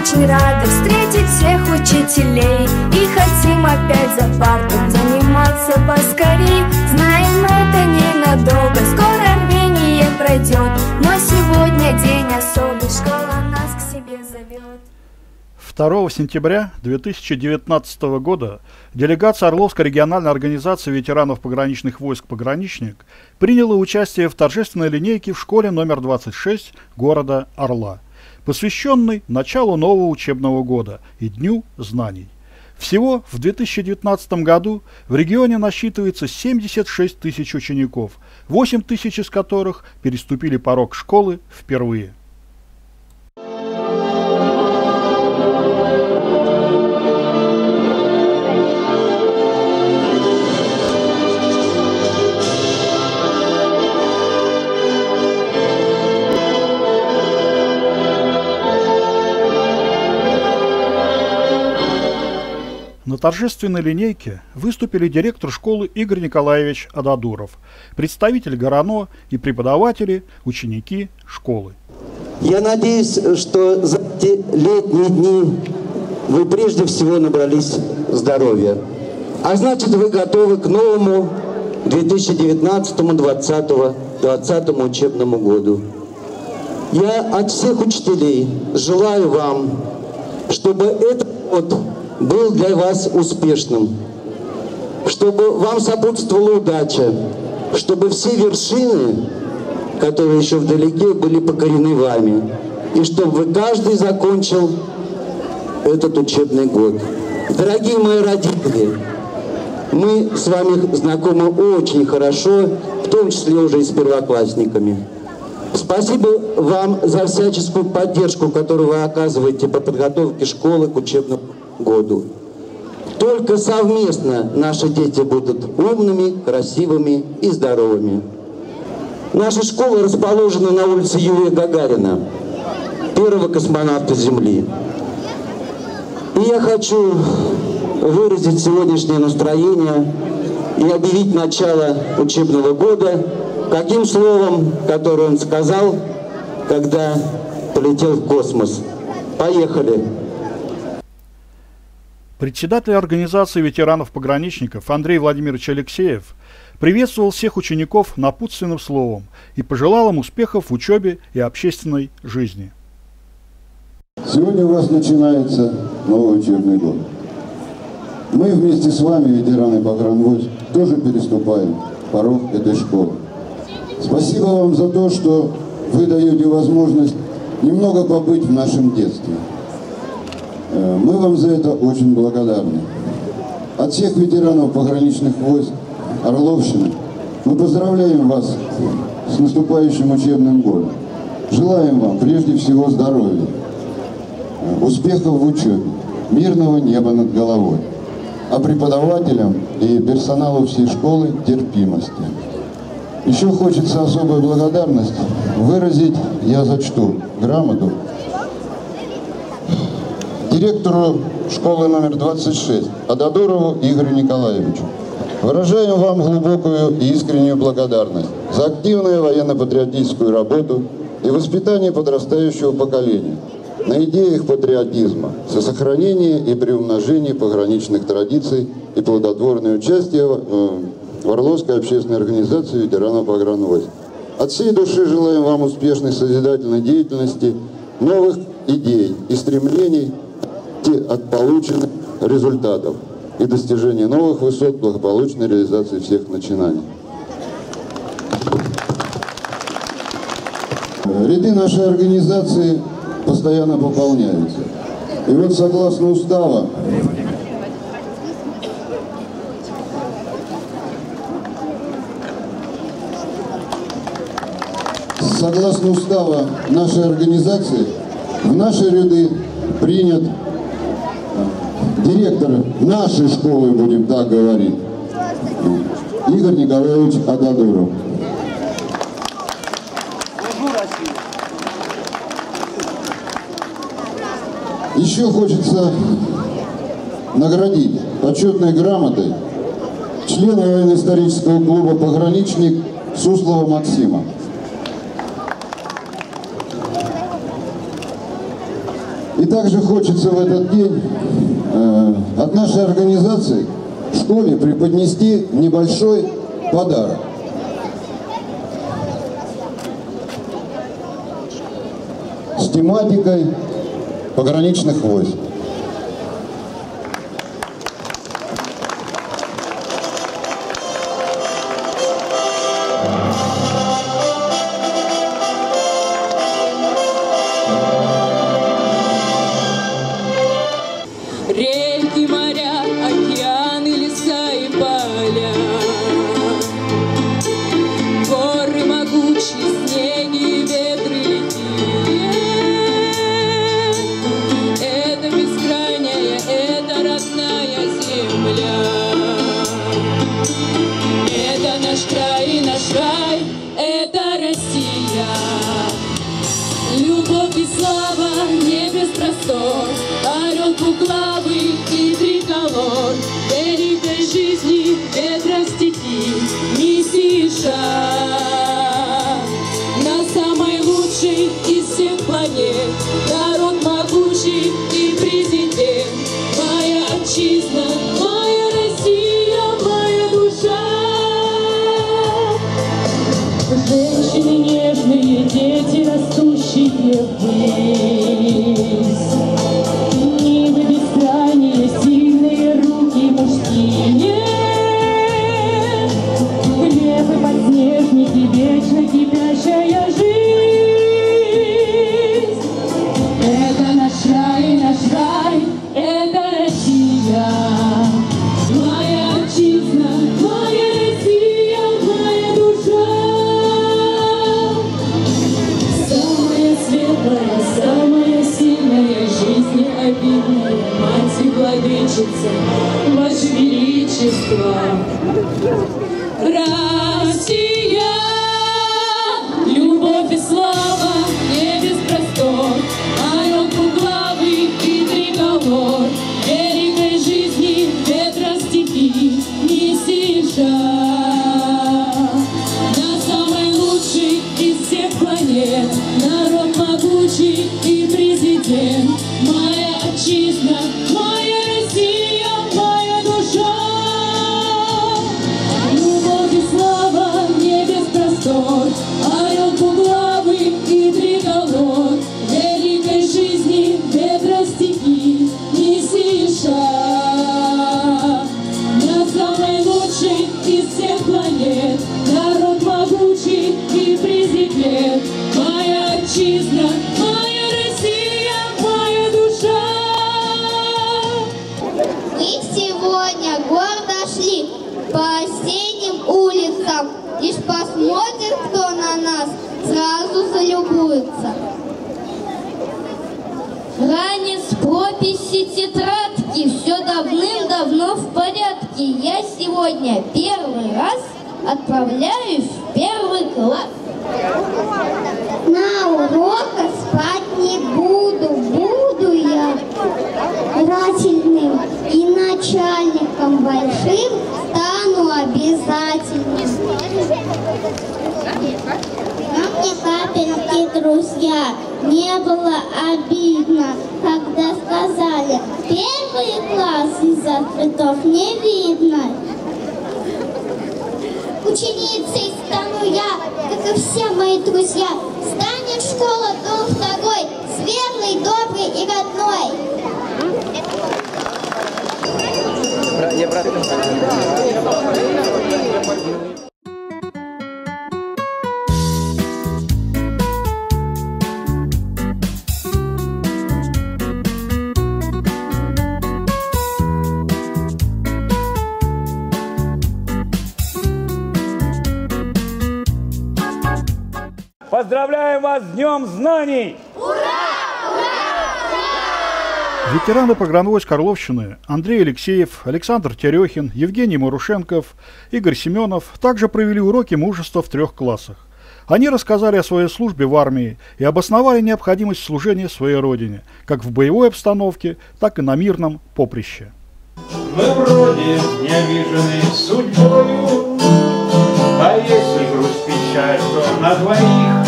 очень рады встретить всех учителей. И хотим опять за парту заниматься поскорей. Знаем, это ненадолго, скоро рвение пройдет. Но сегодня день особый, школа нас к себе зовет. 2 сентября 2019 года делегация Орловской региональной организации ветеранов пограничных войск «Пограничник» приняла участие в торжественной линейке в школе номер 26 города Орла, посвященной началу нового учебного года и Дню знаний. Всего в 2019 году в регионе насчитывается 76 тысяч учеников, 8 тысяч из которых переступили порог школы впервые. Торжественной линейке выступили директор школы Игорь Николаевич Ададуров, представитель Горано и преподаватели, ученики школы. Я надеюсь, что за эти летние дни вы прежде всего набрались здоровья. А значит, вы готовы к новому 2019-2020 учебному году. Я от всех учителей желаю вам, чтобы этот год был для вас успешным, чтобы вам сопутствовала удача, чтобы все вершины, которые еще вдалеке, были покорены вами, и чтобы вы каждый закончил этот учебный год. Дорогие мои родители, мы с вами знакомы очень хорошо, в том числе уже и с первоклассниками. Спасибо вам за всяческую поддержку, которую вы оказываете по подготовке школы к учебному году. Только совместно наши дети будут умными, красивыми и здоровыми. Наша школа расположена на улице Юрия Гагарина, первого космонавта Земли. И я хочу выразить сегодняшнее настроение и объявить начало учебного года каким словом, которое он сказал, когда полетел в космос. Поехали! Председатель организации ветеранов-пограничников Андрей Владимирович Алексеев приветствовал всех учеников напутственным словом и пожелал им успехов в учебе и общественной жизни. Сегодня у вас начинается новый учебный год. Мы вместе с вами, ветераны погранвойск, тоже переступаем порог этой школы. Спасибо вам за то, что вы даете возможность немного побыть в нашем детстве – мы вам за это очень благодарны. От всех ветеранов пограничных войск Орловщины мы поздравляем вас с наступающим учебным годом. Желаем вам прежде всего здоровья, э, успехов в учебе, мирного неба над головой, а преподавателям и персоналу всей школы терпимости. Еще хочется особую благодарность выразить, я зачту грамоту директору школы номер 26 Ададурову Игорю Николаевичу. Выражаем вам глубокую и искреннюю благодарность за активную военно-патриотическую работу и воспитание подрастающего поколения на идеях патриотизма, со сохранение и приумножение пограничных традиций и плодотворное участие э, в Орловской общественной организации ветеранов погранвойск. От всей души желаем вам успешной созидательной деятельности, новых идей и стремлений от полученных результатов и достижения новых высот благополучной реализации всех начинаний. Ряды нашей организации постоянно пополняются. И вот согласно устава согласно устава нашей организации в наши ряды принят директор нашей школы, будем так говорить, Игорь Николаевич Ададуров. Еще хочется наградить почетной грамотой члена военно-исторического клуба «Пограничник» Суслова Максима. И также хочется в этот день Э, от нашей организации школе преподнести небольшой подарок. С тематикой пограничных войск. сердца. На самой лучшей из всех планет, народ могучий и президент, моя отчизна, моя Россия, моя душа. Женщины нежные, дети растущие вы. Моя отчизна, моя жалуются. Ранец, прописи, тетрадки, все давным-давно в порядке. Я сегодня первый раз отправляюсь в первый класс. На уроках спать не буду, буду я рачельным и начальником большим стану обязательно. Папинки, папинки, друзья, не было обидно, когда сказали, первый класс из-за цветов не видно. Ученицей стану я, как и все мои друзья, станет школа дом второй, Поздравляем вас с Днем Знаний! Ура! Ура! Ура! Ветераны погранвойск Орловщины Андрей Алексеев, Александр Терехин, Евгений Марушенков, Игорь Семенов также провели уроки мужества в трех классах. Они рассказали о своей службе в армии и обосновали необходимость служения своей родине, как в боевой обстановке, так и на мирном поприще. Мы вроде не обижены судьбою, а если грусть печаль, то на двоих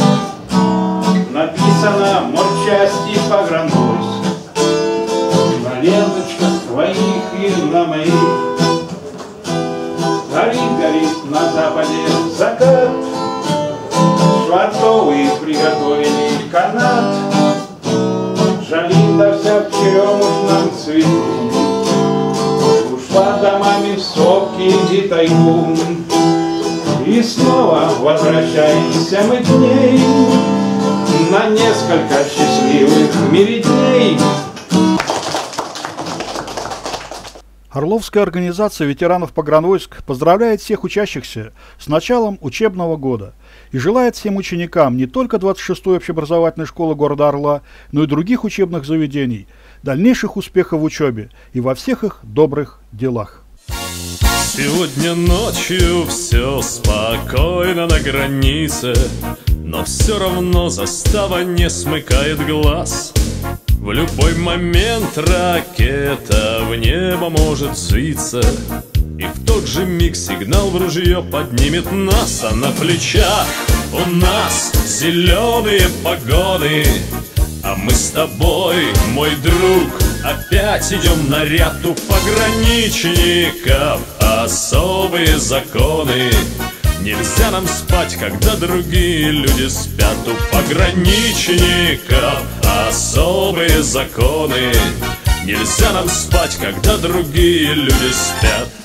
Написано морчасти погранвойск На ленточках твоих и на моих Горит, горит на западе закат. Швартовый приготовили канат. Жалинда вся в черемушном цвету. Ушла домами в сопки и тайгу И снова возвращаемся мы к ней На несколько счастливых в мире дней Орловская организация ветеранов погранвойск поздравляет всех учащихся с началом учебного года и желает всем ученикам не только 26-й общеобразовательной школы города Орла, но и других учебных заведений, дальнейших успехов в учебе и во всех их добрых делах. Сегодня ночью все спокойно на границе, но все равно застава не смыкает глаз. В любой момент ракета в небо может взвиться И в тот же миг сигнал в ружье поднимет нас А на плечах у нас зеленые погоны А мы с тобой, мой друг, опять идем на ряд у пограничников Особые законы. Нельзя нам спать, когда другие люди спят. У пограничников особые законы. Нельзя нам спать, когда другие люди спят